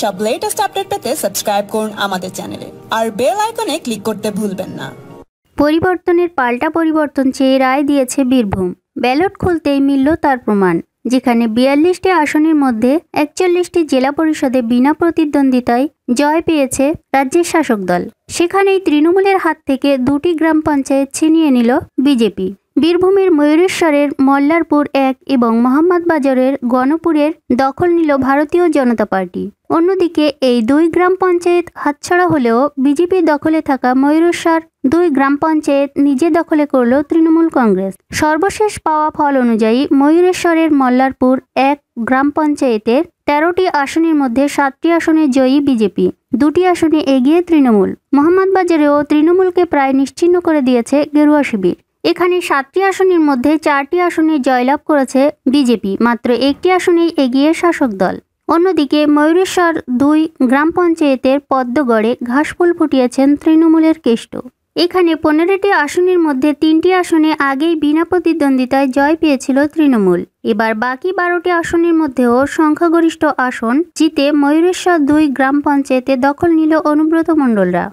সব latest update পেতে subscribe করুন আমাদের চ্যানেলে আর বেল আইকনে ক্লিক করতে ভুলবেন না। পরিবর্তনের পাল্টা পরিবর্তন চেয়ে রায় দিয়েছে বীরভূম। ব্যালট খুলতেই মিলল তার প্রমাণ, যেখানে বিয়াল্লিশটি আসনের মধ্যে একচল্লিশটি জেলা পরিষদে বিনা প্রতিদ্বন্দ্বিতায় জয় পেয়েছে রাজ্যের শাসক দল। সেখানেই তৃণমূলের হাত থেকে দুটি গ্রাম পঞ্চায়েত ছিনিয়ে নিল বিজেপি। বীরভূমের ময়ূরেশ্বরের মল্লারপুর এক এবং মোহাম্মদবাজারের গণপুরের দখল নিল ভারতীয় জনতা পার্টি। অন্যদিকে এই দুই গ্রাম পঞ্চায়েত হাতছাড়া হলেও বিজেপি দখলে থাকা ময়ূরেশ্বর দুই গ্রাম পঞ্চায়েত নিজে দখলে করল তৃণমূল কংগ্রেস। সর্বশেষ পাওয়া ফল অনুযায়ী ময়ূরেশ্বরের মল্লারপুর এক গ্রাম পঞ্চায়েতের তেরোটি আসনের মধ্যে সাতটি আসনে জয়ী বিজেপি, দুটি আসনে এগিয়ে তৃণমূল। মোহাম্মদবাজারেও তৃণমূলকে প্রায় নিশ্চিহ্ন করে দিয়েছে গেরুয়া শিবির। এখানে সাতটি আসনের মধ্যে চারটি আসনে জয়লাভ করেছে বিজেপি, মাত্র একটি আসনেই এগিয়ে শাসক দল। অন্যদিকে ময়ূরেশ্বর দুই গ্রাম পঞ্চায়েতের পদ্মগড়ে ঘাসফুল ফুটিয়েছেন তৃণমূলের কেষ্ট। এখানে পনেরোটি আসনের মধ্যে তিনটি আসনে আগেই বিনা প্রতিদ্বন্দ্বিতায় জয় পেয়েছিল তৃণমূল। এবার বাকি বারোটি আসনের মধ্যেও সংখ্যাগরিষ্ঠ আসন জিতে ময়ূরেশ্বর দুই গ্রাম পঞ্চায়েতে দখল নিল অনুব্রত মণ্ডলরা।